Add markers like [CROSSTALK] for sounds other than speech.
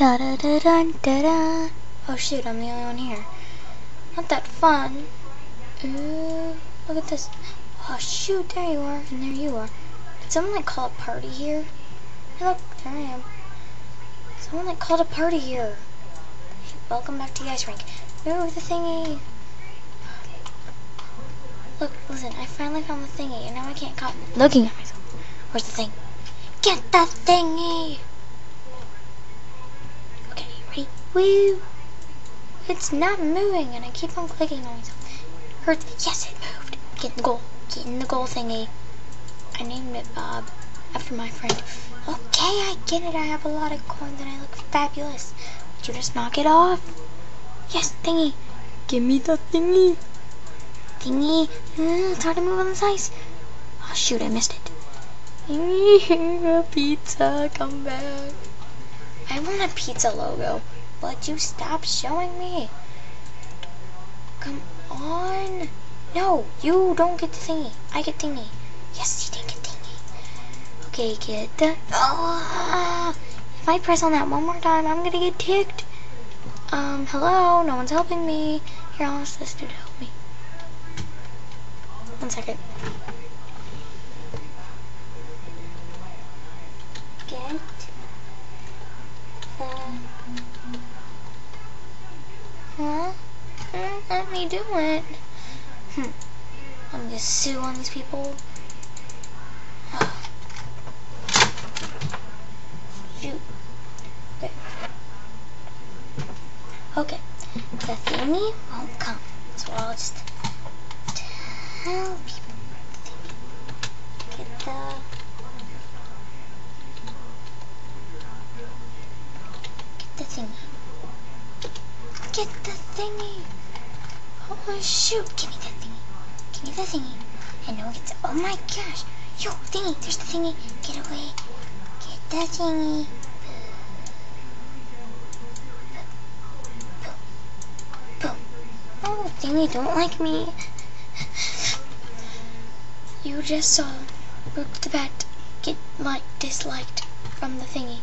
Da da da da da da. Oh shoot, I'm the only one here. Not that fun. Ooh, look at this. Oh shoot, there you are, and there you are. Did someone like call a party here? Hey, look, there I am. Someone like called a party here. Welcome back to the ice rink. Ooh, the thingy. Look, listen, I finally found the thingy, and now I can't caught looking at myself. Where's the thing? Get the thingy! Okay, ready? Woo! It's not moving, and I keep on clicking on myself. Hurts. Yes, it moved. Get in the goal. Get in the goal thingy. I named it Bob, after my friend. Okay, I get it. I have a lot of coins, and I look fabulous. Would you just knock it off? Yes, thingy. Give me the thingy. Thingy. Uh, it's hard to move on this ice. Oh, shoot, I missed it. [LAUGHS] pizza, come back. I want a pizza logo. Would you stop showing me? Come on. No, you don't get the thingy. I get thingy. Yes, you didn't get thingy. Okay, the... Oh, if I press on that one more time, I'm gonna get ticked. Um, hello? No one's helping me. Here, I'll ask this dude to help me. One second. Let me do it. Hmm. I'm gonna sue on these people. [SIGHS] Shoot. Okay. Okay. The thingy won't come. So I'll just tell people. Get the Get the thingy. Get the thingy. Oh shoot, give me the thingy. Give me the thingy. I know it's oh my gosh. Yo, thingy, there's the thingy. Get away. Get the thingy. Boom. Oh, thingy don't like me. You just saw Boop the bat get like disliked from the thingy.